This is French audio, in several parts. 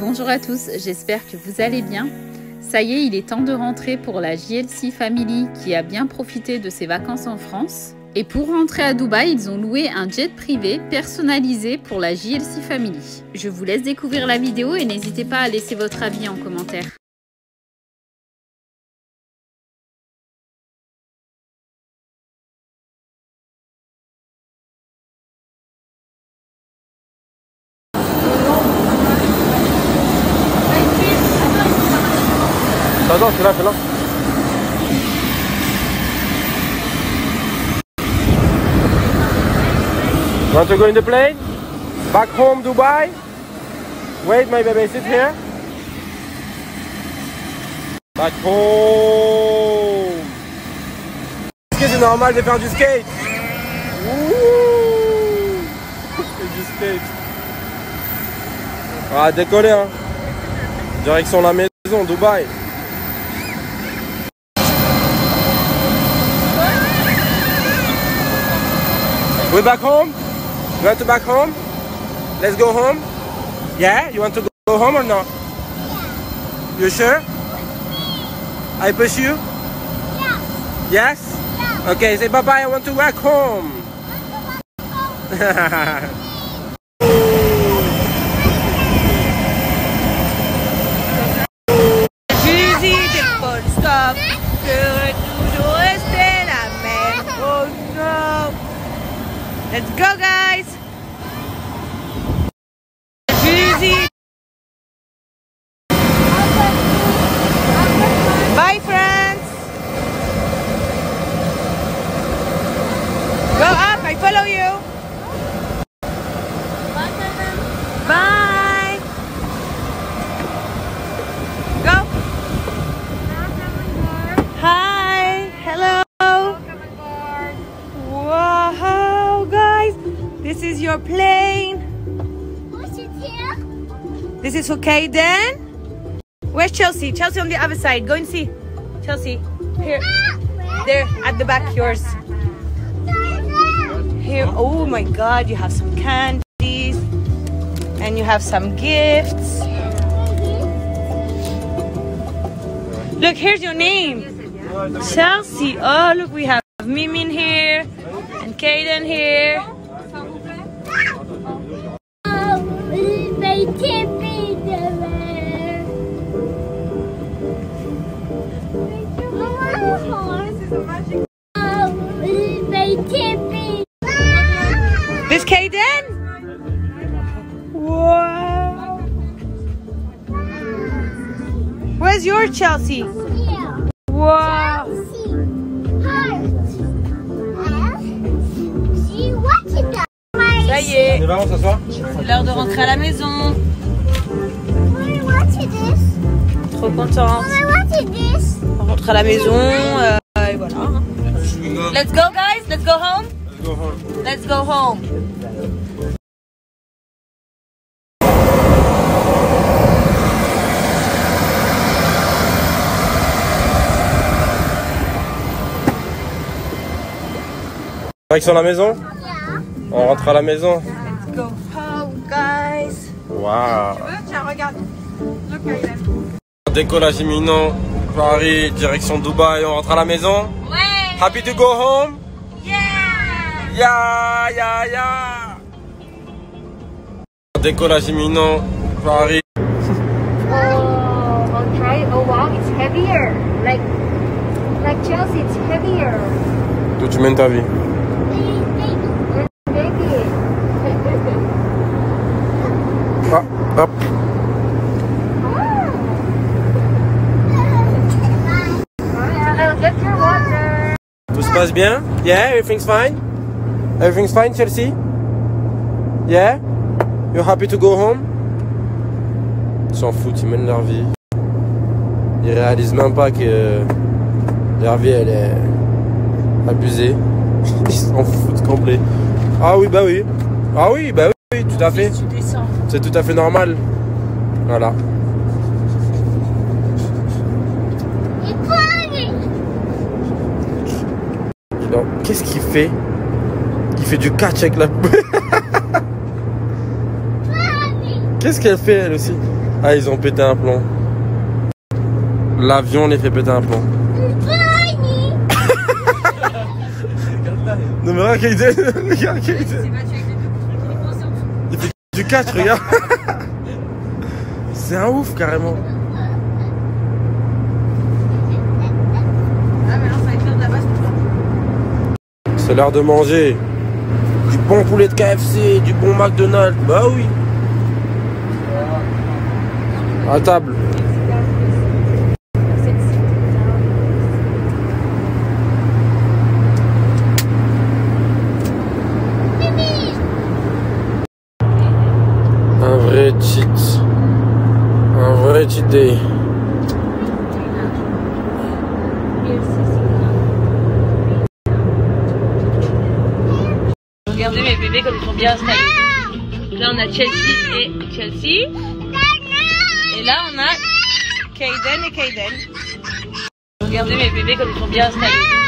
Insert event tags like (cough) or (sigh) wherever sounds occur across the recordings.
Bonjour à tous, j'espère que vous allez bien. Ça y est, il est temps de rentrer pour la JLC Family qui a bien profité de ses vacances en France. Et pour rentrer à Dubaï, ils ont loué un jet privé personnalisé pour la JLC Family. Je vous laisse découvrir la vidéo et n'hésitez pas à laisser votre avis en commentaire. Attends, c'est là, c'est là. Want to go in the plane? Back home, Dubai? Wait, my baby, sit here. Back home. Est-ce que c'est normal de faire du skate? Ouh. du skate. Ah, décoller, hein. Direction la maison, Dubaï. We back home? You want to back home? Let's go home? Yeah? You want to go home or not? Yeah. You sure? I push you? Yeah. Yes. Yes? Okay, say bye bye, I want to back home. Fusil des Paul Stop serait Let's go, guys! Is okay then. Where's Chelsea? Chelsea on the other side. Go and see. Chelsea, here, there at the back, yours. Here. Oh my God, you have some candies, and you have some gifts. Look, here's your name. Chelsea. Oh, look, we have Mimin here and Kaden here. This Kaden? Wow. Where's your Chelsea? Wow. Ça y est, c'est l'heure de rentrer à la maison. Trop contente. On rentre à la maison. euh, et voilà. hein. Let's go, guys. Let's go home. Let's go home. Direction la maison On rentre à la maison Let's go home, guys. Waouh Tiens, regarde. Look, Kaden. Décollage imminent, Paris, direction Dubaï, on rentre à la maison Ouais. Happy to go home? Yeah. Ya ya ya Décollage imminent, Paris. Oh, okay. Oh wow, it's heavier. Like, like Chelsea, it's heavier. D'où tu mènes ta vie? Baby. (laughs) Ah, hop. I'll get your water. Tout se passe bien? Yeah, everything's fine? Everything's fine, Chelsea? Yeah? You're happy to go home? Ils s'en foutent, ils mènent leur vie. Ils réalisent même pas que leur vie, elle est abusée. Ils s'en foutent complet. Ah oui, bah oui. Ah oui, bah oui, tout à fait. C'est tout à fait normal. Voilà. Qu'est-ce qu'il fait? Il fait du catch avec la. (laughs) Qu'est-ce qu'elle fait elle aussi? Ah, ils ont pété un plomb. L'avion les fait péter un plomb. (laughs) non mais regarde (laughs) regarde Kaiden. Il fait du catch, regarde. C'est un ouf carrément. Ah, mais non, ça va être de la base pour toi. C'est l'heure de manger. Du bon poulet de KFC, du bon McDonald's. Bah oui. À table. Un vrai cheat. Un vrai cheat day. Regardez mes bébés comme ils sont bien installés. Là, on a Chelsea et Chelsea. Et là, on a Kaden et Kaden. Regardez mes bébés comme ils sont bien installés.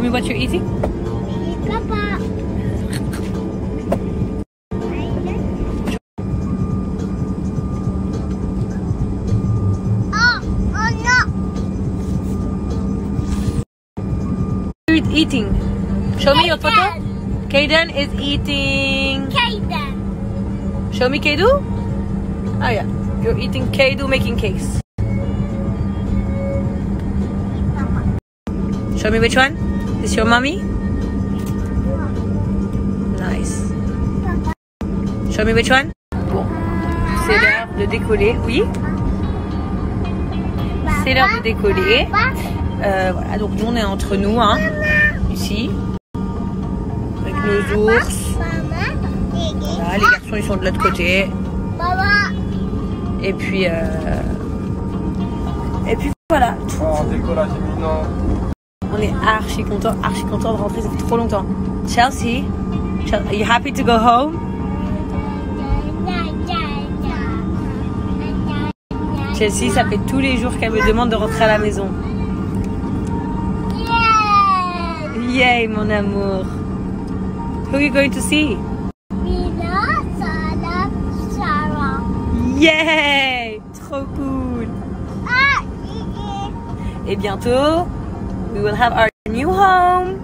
Show me what you're eating. Papa. Oh, oh no. Are eating? Show me your photo. Kaden is eating. Kaden. Show me Kadu. Oh yeah, you're eating Kadu making cakes. Show me which one. Is your mommy? Nice. Show me which one? Bon, c'est l'heure de décoller. Oui, c'est l'heure de décoller. Euh, voilà, donc nous on est entre nous, hein, ici, avec nos ours. Voilà, les garçons ils sont de l'autre côté. Et puis, euh... et puis voilà. Oh, décollage imminent. On est archi content, archi content de rentrer. Ça fait trop longtemps. Chelsea, Chel- are you happy to go home? Chelsea, ça fait tous les jours qu'elle me demande de rentrer à la maison. Yay, mon amour. Who are you going to see? Sarah. Yay! Trop cool. Ah. Et bientôt, we will have our new home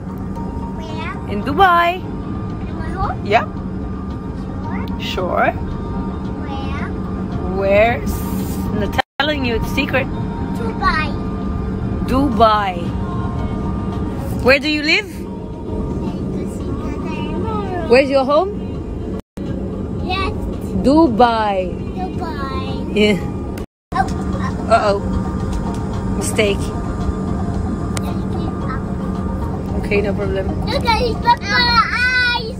Where? in Dubai. Am I home? Yeah, Sure. sure. Where? Where? I'm not telling you, it's secret. Dubai. Dubai. Where do you live? Where's your home? Yes, Dubai. Dubai. Yeah. Oh, oh, Uh oh. Mistake. Okay, no problem. Look at his eyes.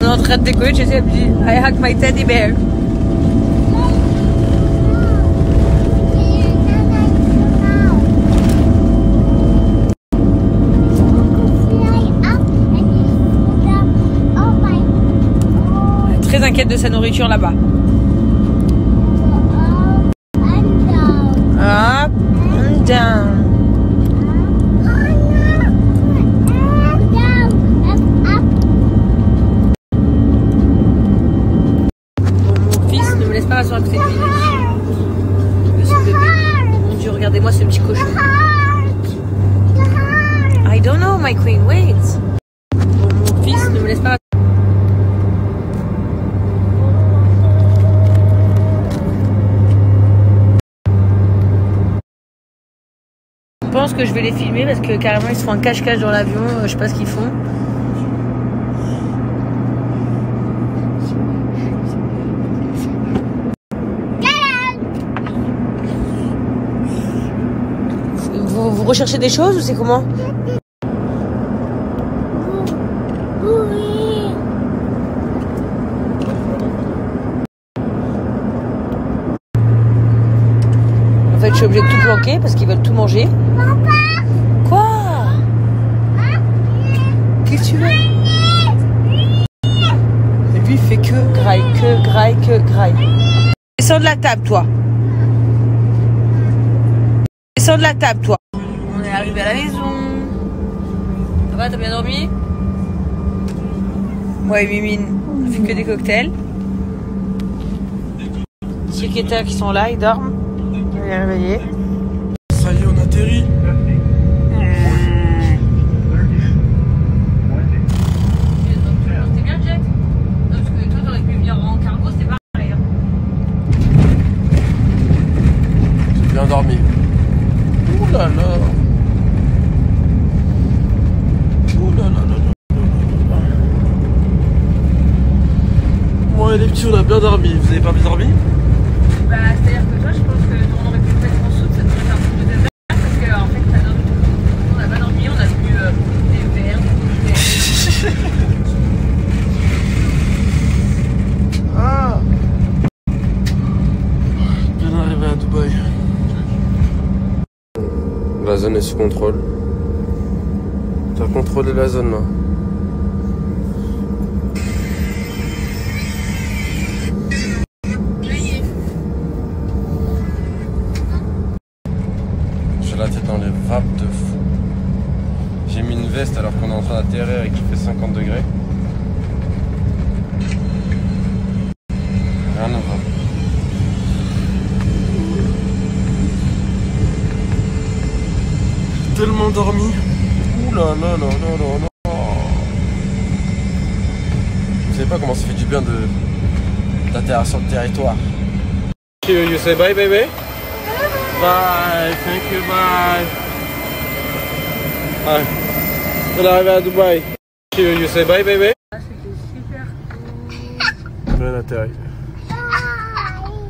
On est en train de décoller, je sais, I hug my teddy bear. Très inquiète de sa nourriture là-bas. Down. Mon fils ne me laisse pas son bébé. Mon Dieu, regardez-moi ce petit cochon. I don't know, my queen, wait. Mon fils ne me laisse pas. Je pense que je vais les filmer parce que carrément ils se font un cache-cache dans l'avion, euh, je sais pas ce qu'ils font. Vous, vous recherchez des choses ou c'est comment? Je suis obligée de tout planquer parce qu'ils veulent tout manger. Quoi? Qu'est-ce que tu veux? Et lui, il fait que graille, que graille, que graille. Descends de la table, toi. Descends de la table, toi. On est arrivé à la maison. Ça va, t'as bien dormi? Ouais, Mimine, on fait que des cocktails. Secrétaires qui sont là, ils dorment. On va les réveiller. Ça y est, on atterrit. Bien, Jack Non, parce que toi, t'aurais pu venir en cargo, c'était pas pareil. J'ai bien dormi. Ouh là là. Ouh là là là là là. Bon, les petits, on a bien dormi. Vous avez pas bien dormi Bah, c'est-à-dire que toi, je pense que on aurait pu le mettre en soude, ça devrait faire un peu de verre, parce que, en fait, t'as dormi tout. On n'a pas dormi, on a bu euh, des verres, des bouteilles. Ah Bien arrivé à Dubaï. La zone est sous contrôle. T'as contrôlé la zone là. J'ai la tête dans les vapes de fou. J'ai mis une veste alors qu'on est en train d'atterrir et qu'il fait 50 degrés. Tellement dormi. Ouh là là là là là là. Vous savez pas comment ça fait du bien de d'atterrir sur le territoire. You, you say bye baby? Bye, thank you, bye. On est arrivé à Dubaï. You, you say bye baby? Bien atterri.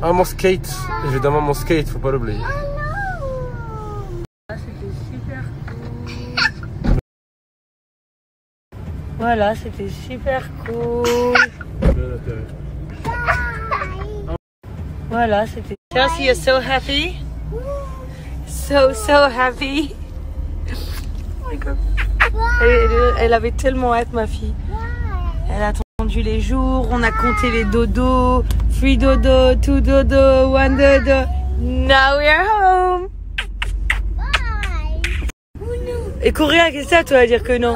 Ah mon skate, évidemment mon skate, faut pas l'oublier. Voilà, c'était super cool. Voilà, c'était. Chelsea, you're so happy. So, so happy. Oh my God. Elle, elle- elle avait tellement hâte, ma fille. Elle a attendu les jours, on a compté les dodos. Three dodo, two dodo, one dodo. Now we are home. Et Coréa, qu'est-ce que ça, toi, à dire que non?